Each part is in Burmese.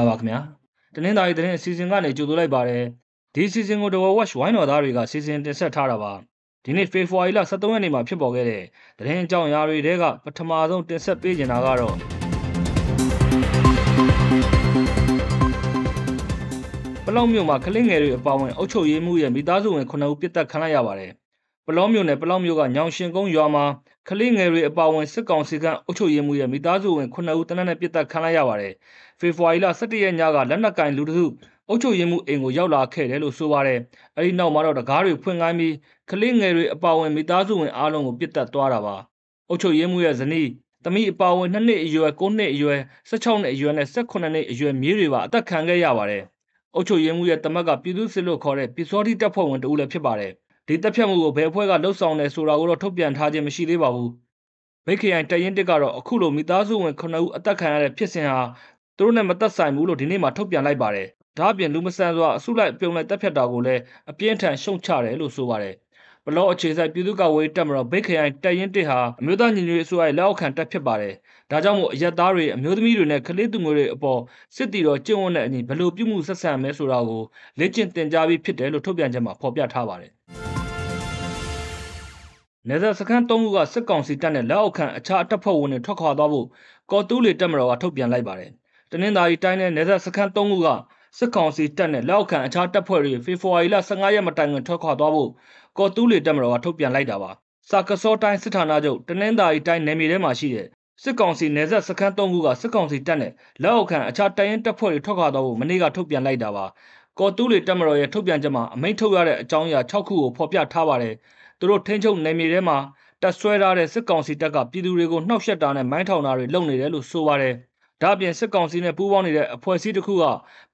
လာပါခင်ဗျာတနင်္သာရီသတင်းအစီအစဉ်ကနေကြိုဆိုလိုက်ပါတယ်ဒီအစီအစဉ်ကို The Watch ဝိုင်းတော်သားတွေကစီစဉ်တင်ဆက်ထားတာပါဒီနေ့ဖေဖော်ဝါရီလ23ရက်နေ့မှာဖြစ်ပေါ်ခဲ့တဲ့သတင်းအကြောင်းအရာတွေတဲကပထမဆုံးတင်ဆက်ပေးနေတာကတော့ပလောင်မြို့မှာကလင်းငယ်တွေအပါအဝင်အုပ်ချုပ်ရေးမှုရဲ့မိသားစုဝင်9ဦးပြစ်တက်ခံလိုက်ရပါတယ်ပလောမြို့နယ်ပလောမြို့ကညောင်ရှင်ကုန်းရွာမှာ ကလေးငယ်တွေအပါအဝင်စစ်ကောင်စီကအုပ်ချုပ်ရေးမှုရဲ့မိသားစုဝင်9ဦးတနက်နဲ့ပြစ်တက်ခံလိုက်ရပါတယ်။ဖေဖော်ဝါရီလ17ရက်ညကလက်နက်ကင်လူတစုအုပ်ချုပ်ရေးမှုအိမ်ကိုရောက်လာခဲ့တယ်လို့ဆိုပါတယ်။အဲဒီနောက်မှာတော့တကားတွေဖွင့်ခိုင်းပြီးကလေးငယ်တွေအပါအဝင်မိသားစုဝင်အားလုံးကိုပြစ်တက်သွားတာပါ။အုပ်ချုပ်ရေးမှုရဲ့ဇနီးသမီးအပါအဝင်2နှစ်အရွယ်9နှစ်အရွယ်16နှစ်အရွယ်နဲ့18နှစ်အရွယ်မြေးတွေပါအသက်ခံခဲ့ရပါတယ်။အုပ်ချုပ်ရေးမှုရဲ့တမက်ကပြည်သူစစ်လို့ခေါ်တဲ့ပြည်စောတိတပ်ဖွဲ့ဝင်တဦးလည်းဖြစ်ပါတယ် ဒီတပ်ဖြတ်မှုကိုဘယ်အဖွဲ့ကလှုပ်ဆောင်တယ်ဆိုတာကိုတော့ထုတ်ပြန်ထားခြင်းမရှိသေးပါဘူး။မိတ်ခရိုင်တရင်တစ်ကတော့အခုလိုမိသားစုဝင်9ဦးအသက်ခံရတဲ့ဖြစ်စဉ်ဟာသူတို့နဲ့မသက်ဆိုင်ဘူးလို့ဒီနေ့မှထုတ်ပြန်လိုက်ပါတယ်။ဒါ့အပြင်လူမဆန်စွာအစုလိုက်ပြုံလိုက်တပ်ဖြတ်တာကိုလည်းအပြင်းထန်ရှုံချတယ်လို့ဆိုပါတယ်။ဘလော့အခြေစိုက်ပြည်သူ့ကာကွယ်တပ်မတော်ဘိတ်ခရိုင်တရင်တစ်ဟာအမျိုးသားညီညွတ်ရေးအစိုးရရဲ့လက်အောက်ခံတပ်ဖြစ်ပါတယ်။ဒါကြောင့်မို့အရက်သားတွေအမျိုးသမီးတွေနဲ့ကလေးသူငယ်တွေအပေါ်စစ်တီတော်ကျင့်ဝတ်တဲ့အညီဘယ်လိုပြုမှုဆက်ဆံမဲဆိုတာကိုလေ့ကျင့်သင်ကြားပြီးဖြစ်တယ်လို့ထုတ်ပြန်ချက်မှာဖော်ပြထားပါတယ်။ နေဆက်စခန်း၃ခုကစစ်ကောင်စီတပ်နဲ့လက်အောက်ခံအခြားတပ်ဖွဲ့ဝင်တွေထွက်ခွာသွားဖို့ကော်တူးလီတပ်မတော်ကထုတ်ပြန်လိုက်ပါတယ်။တနင်္သာရီတိုင်းနဲ့နေဆက်စခန်း၃ခုကစစ်ကောင်စီတပ်နဲ့လက်အောက်ခံအခြားတပ်ဖွဲ့တွေဖေဖော်ဝါရီလ15ရက်မတိုင်ခင်ထွက်ခွာသွားဖို့ကော်တူးလီတပ်မတော်ကထုတ်ပြန်လိုက်တာပါ။စာကစောတိုင်းစစ်ဌာနချုပ်တနင်္သာရီတိုင်းနယ်မြေထဲမှာရှိတဲ့စစ်ကောင်စီနယ်စပ်စခန်း၃ခုကစစ်ကောင်စီတပ်နဲ့လက်အောက်ခံအခြားတိုင်းရင်တပ်ဖွဲ့တွေထွက်ခွာသွားဖို့မနေ့ကထုတ်ပြန်လိုက်တာပါ။ကော်တူးလီတပ်မတော်ရဲ့ထုတ်ပြန်ချက်မှာအမိန့်ထုတ်ရတဲ့အကြောင်းအရာ6ခုကိုဖော်ပြထားပါတယ်။ သူတို့ထိန်းချုပ်နယ်မြေထဲမှာတပ်ဆွဲထားတဲ့စစ်ကောင်စီတပ်ကပြည်သူတွေကိုနှောက်ယှက်တာနဲ့မိုင်းထောင်တာတွေလုပ်နေတယ်လို့ဆိုပါတယ်။ဒါ့အပြင်စစ်ကောင်စီနဲ့ပူးပေါင်းနေတဲ့အဖွဲ့အစည်းတစ်ခုက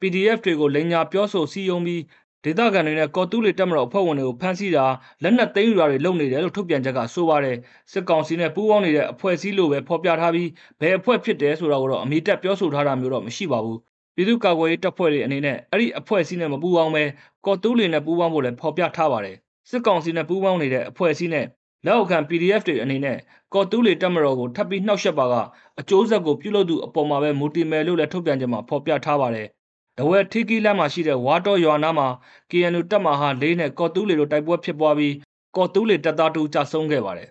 PDF တွေကိုလိန်ညာပြောဆိုစီယုံပြီးဒေသခံတွေနဲ့ကော်တူးလီတက်မတော်အဖွဲ့ဝင်တွေကိုဖမ်းဆီးတာလက်နက်သိမ်းယူတာတွေလုပ်နေတယ်လို့ထုတ်ပြန်ချက်ကဆိုပါတယ်စစ်ကောင်စီနဲ့ပူးပေါင်းနေတဲ့အဖွဲ့အစည်းလိုပဲဖော်ပြထားပြီးဘယ်အဖွဲ့ဖြစ်တယ်ဆိုတာကိုတော့အမိတက်ပြောဆိုထားတာမျိုးတော့မရှိပါဘူးပြည်သူ့ကာကွယ်ရေးတပ်ဖွဲ့တွေအနေနဲ့အဲ့ဒီအဖွဲ့အစည်းနဲ့မပူးပေါင်းပဲကော်တူးလီနဲ့ပူးပေါင်းဖို့လည်းဖော်ပြထားပါတယ် စစ်ကောင်စီနဲ့ပူးပေါင်းနေတဲ့အဖွဲ့အစည်းနဲ့လက်အောက်ခံ PDF တွေအနေနဲ့ကော်တူးလီတက်မတော်ကိုထပ်ပြီးနှောက်ယှက်ပါကအကျိုးဆက်ကိုပြုလုပ်သူအပေါ်မှာပဲမူတီမယ်လို့လည်းထုတ်ပြန်ကြမှာဖော်ပြထားပါတယ်။တဝဲထီကီလမ်းမှာရှိတဲ့ဝါတော်ရွာနားမှာ KNU တပ်မဟာ၄နဲ့ကော်တူးလီတို့တိုက်ပွဲဖြစ်ပွားပြီးကော်တူးလီတပ်သားတူကြဆုံးခဲ့ပါတယ်။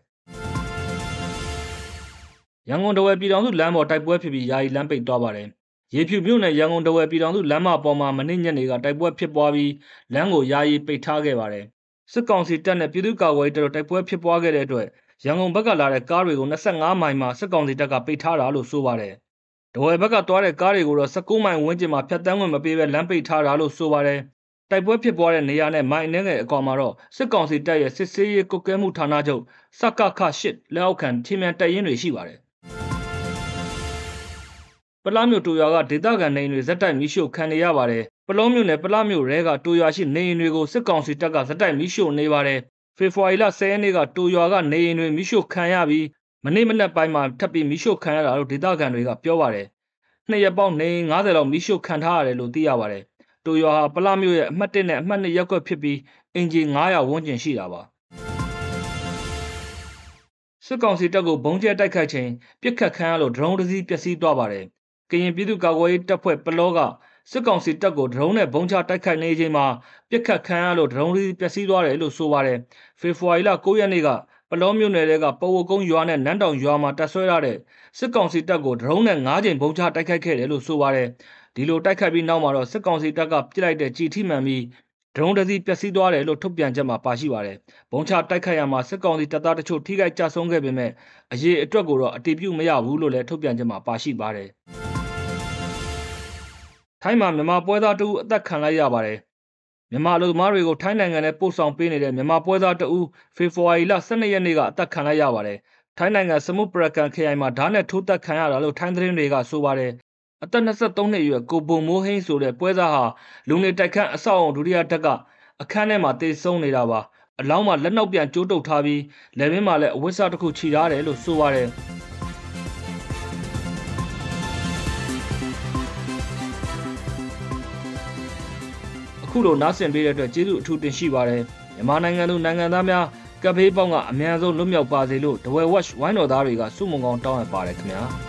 ရန်ကုန်တဝဲပြည်တော်စုလမ်းပေါ်တိုက်ပွဲဖြစ်ပြီးယာယီလမ်းပိတ်သွားပါတယ်။ရေဖြူမြို့နယ်ရန်ကုန်တဝဲပြည်တော်စုလမ်းမပေါ်မှာမနေ့ညနေကတိုက်ပွဲဖြစ်ပွားပြီးလမ်းကိုယာယီပိတ်ထားခဲ့ပါတယ် စစ်ကောင်စီတပ်နဲ့ပြည်သူ့ကာကွယ်ရေးတပ်တို့တိုက်ပွဲဖြစ်ပွားခဲ့တဲ့အတွက်ရန်ကုန်ဘက်ကလာတဲ့ကားတွေကို25မိုင်မှာစစ်ကောင်စီတပ်ကပိတ်ထားတာလို့ဆိုပါတယ်။ဒဝယ်ဘက်ကသွားတဲ့ကားတွေကိုတော့19မိုင်ဝန်းကျင်မှာဖြတ်တန်းခွင့်မပေးဘဲလမ်းပိတ်ထားတာလို့ဆိုပါတယ်။တိုက်ပွဲဖြစ်ပွားတဲ့နေရာနဲ့မိုင်နှဲငယ်အကောင်မှာတော့စစ်ကောင်စီတပ်ရဲ့စစ်ဆေးရေးကုတ်ကဲမှုဌာနချုပ်စကခ8လက်အောက်ခံထင်းမြန်တပ်ရင်းတွေရှိပါတယ်။ ပလားမြို့တူရွာကဒေသခံနေအိမ်တွေဇက်တိုက်မီးရှို့ခံနေရပါတယ်ပလောမြို့နယ်ပလမြို့ရဲကတိုရွာရှိနေအိမ်တွေကိုစစ်ကောင်စီတပ်ကဇက်တိုက်မီးရှို့နေပါတယ်။ဖေဖော်ဝါရီလ10ရက်နေ့ကတိုရွာကနေအိမ်တွေမီးရှို့ခံရပြီးမနေ့မနက်ပိုင်းမှာထပ်ပြီးမီးရှို့ခံရတာလို့ဒေသခံတွေကပြောပါတယ်။နှစ်ရက်ပေါင်းနေအိမ်90လောက်မီးရှို့ခံထားရတယ်လို့သိရပါတယ်။တိုရွာဟာပလမြို့ရဲ့အမှတ်1နဲ့အမှတ်2ရပ်ကွက်ဖြစ်ပြီးအင်ဂျီ900ဝန်းကျင်ရှိတာပါ။စစ်ကောင်စီတပ်ကိုဘုံကျဲတိုက်ခိုက်ချိန်ပြစ်ခတ်ခံရလို့ဒရုန်းတစ်စီးပျက်စီးသွားပါတယ်။ ကရင်ပြည်သူ့ကာကွယ်ရေးတပ်ဖွဲ့ပလောကစစ်ကောင်စီတပ်ကိုဒရုန်းနဲ့ဘုံချတိုက်ခိုက်နေချိန်မှာပြစ်ခတ်ခံရလို့ဒရုန်းလေးပျက်စီးသွားတယ်လို့ဆိုပါတယ်။ဖေဖော်ဝါရီလ9ရက်နေ့ကပလောမြို့နယ်ကပဝကုန်းရွာနဲ့နန်းတောင်ရွာမှာတပ်ဆွဲထားတဲ့စစ်ကောင်စီတပ်ကိုဒရုန်းနဲ့9ကြိမ်ဘုံချတိုက်ခိုက်ခဲ့တယ်လို့ဆိုပါတယ်။ဒီလိုတိုက်ခိုက်ပြီးနောက်မှာတော့စစ်ကောင်စီတပ်ကပြစ်လိုက်တဲ့ကြီးထိမှန်ပြီးဒရုန်းတစီပျက်စီးသွားတယ်လို့ထုတ်ပြန်ချက်မှာပါရှိပါတယ်။ဘုံချတိုက်ခိုက်ရမှာစစ်ကောင်စီတပ်သားတချို့ထိခိုက်ကြဆုံးခဲ့ပေမဲ့အရေးအတွက်ကိုတော့အတိပြုမရဘူးလို့လည်းထုတ်ပြန်ချက်မှာပါရှိပါတယ်။ ထိုင်းမှာမြန်မာပွဲသားတဦးအသက်ခံလိုက်ရပါတယ်။မြန်မာလူသမားတွေကိုထိုင်းနိုင်ငံနဲ့ပို့ဆောင်ပေးနေတဲ့မြန်မာပွဲသားတဦးဖေဖော်ဝါရီလ12ရက်နေ့ကအသက်ခံလိုက်ရပါတယ်။ထိုင်းနိုင်ငံစမုပရကန်ခရိုင်မှာဓာတ်နဲ့ထိုးသက်ခံရတာလို့ထိုင်းသတင်းတွေကဆိုပါတယ်။အသက်23နှစ်အရွယ်ကိုပုံမိုးဟင်းဆိုတဲ့ပွဲသားဟာလူနေတိုက်ခန်းအဆောက်အုံဒုတိယတက်ကအခန်းထဲမှာတေဆုံးနေတာပါ။အလောင်းမှာလက်နောက်ပြန်ကျိုးတုပ်ထားပြီးလက်ဘင်းမှာလည်းအဝတ်စားတစ်ခုခြိထားတယ်လို့ဆိုပါတယ်။ အခုလိုနားဆင်ပေးတဲ့အတွက်ကျေးဇူးအထူးတင်ရှိပါတယ်မြန်မာနိုင်ငံသူနိုင်ငံသားများကပ်ဘေးပေါင်းကအများဆုံးလွတ်မြောက်ပါစေလို့ဒဝဲဝက်ဝိုင်းတော်သားတွေကစုမုံကောင်းတောင်းရပါတယ်ခင်ဗျာ